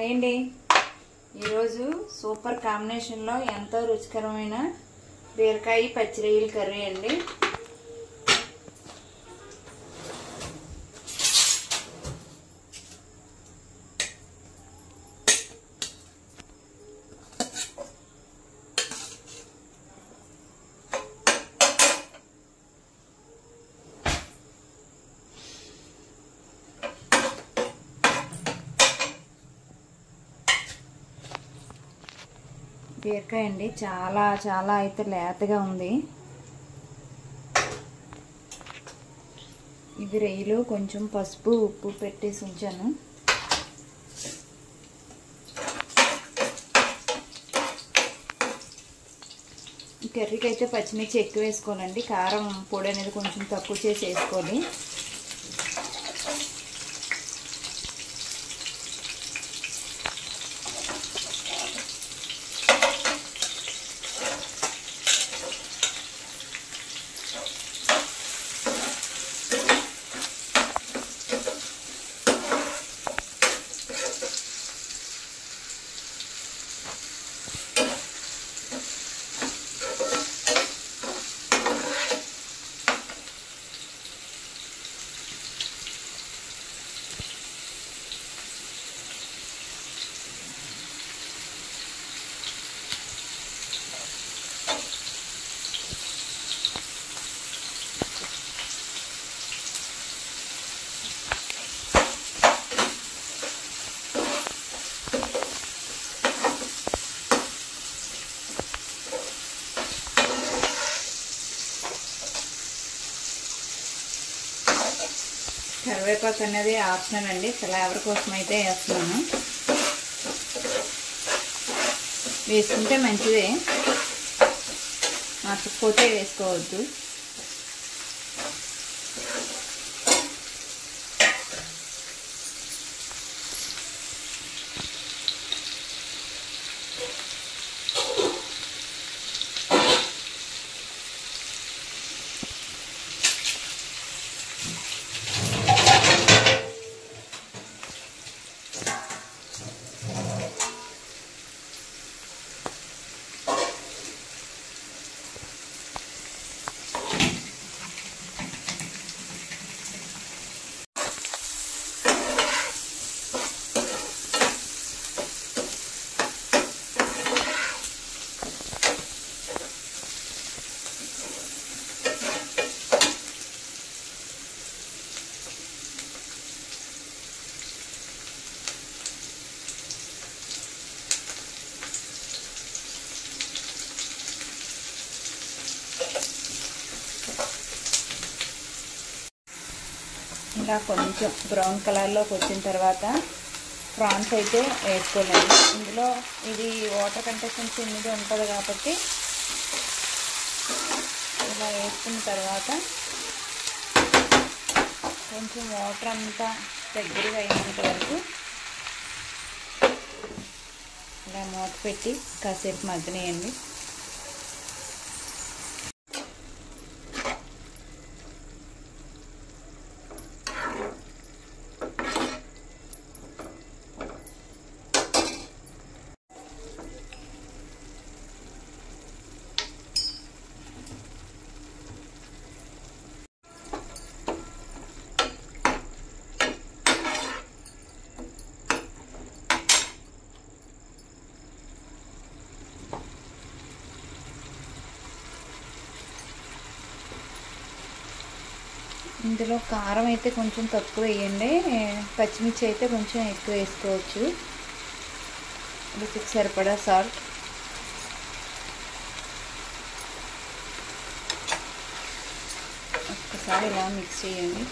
Hi అండి ఈరోజు super కాంబినేషన్లో ఎంతో రుచికరమైన బీరకాయ పచ్చిరొయ్యల కర్రీ అండి. బీరకాయ అండి. చాలా చాలా అయితే లేతగా ఉంది. ఇవి రొయ్యలు కొంచెం పసుపు ఉప్పు పెట్టేసి ఉంచాను. కర్రీకి అయితే పచ్చిమిర్చి ఎక్కువ వేసుకోనండి కారం పొడి అనేది కొంచెం తక్కువ చేసి వేసుకోవాలి. కరివేపాకు అనేది ఆప్షనల్ అండి. ఫ్లేవర్ కోసం అయితే వేస్తున్నాను. వేసుకుంటే మంచిదే. నచ్చకపోతే వేసుకోవద్దు. ఇలా కొంచెం బ్రౌన్ కలర్లోకి వచ్చిన తర్వాత ప్రాన్స్ అయితే వేసుకోలేండి ఇందులో ఇది వాటర్ కంటెస్టెన్సీ మీద ఉంటుంది కాబట్టి ఇలా వేసుకున్న తర్వాత కొంచెం వాటర్ అంతా దగ్గరగా అయినంత వరకు ఇలా మూత పెట్టి కాసేపు మగ్గనేయండి. ఇందులో కారం అయితే కొంచెం తక్కువ వేయండి. పచ్చిమిర్చి అయితే కొంచెం ఎక్కువ వేసుకోవచ్చు. రుచికి సరిపడా సాల్ట్. ఒక్కసారి ఇలా మిక్స్ చేయండి.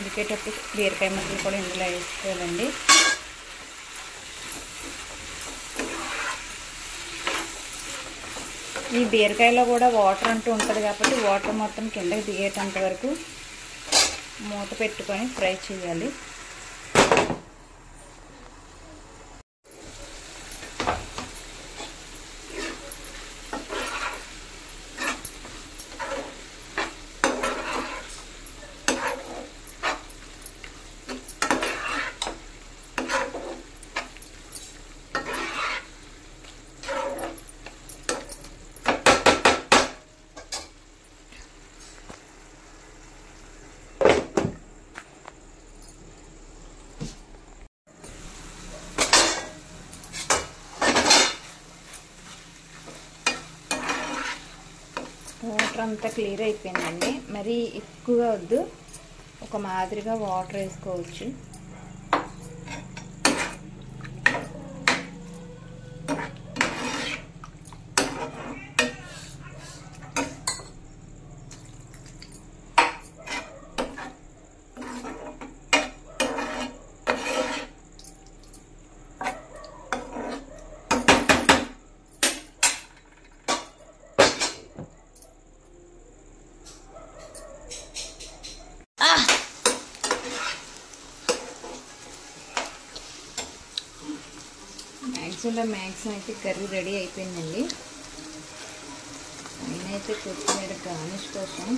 ఉడికేటప్పుడు బీరకాయ ముక్కలు కూడా ఇందులో వేసుకోవాలండి. ఈ బీరకాయలో కూడా వాటర్ అంటూ ఉంటుంది కాబట్టి వాటర్ మొత్తం కిందకి దిగేటంత వరకు మూత పెట్టుకొని ఫ్రై చేయాలి. వాటర్ అంతా క్లియర్ అయిపోయిందండి. మరి ఎక్కువగా వద్దు. ఒక మాదిరిగా వాటర్ వేసుకోవచ్చు. ఇలా మ్యాక్సిమం అయితే కర్రీ రెడీ అయిపోయిందండి. నేనైతే కొత్తిమీర గార్నిష్ కోసం